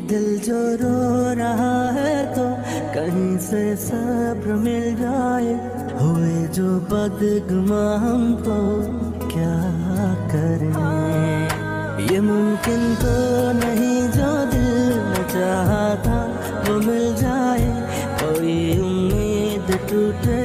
दिल जो रो रहा है तो कहीं से सब्र मिल जाए। हुए जो बदगुमा हम तो क्या करें? ये मुमकिन तो नहीं जो दिल में चाहा था वो मिल जाए। कोई उम्मीद टूटे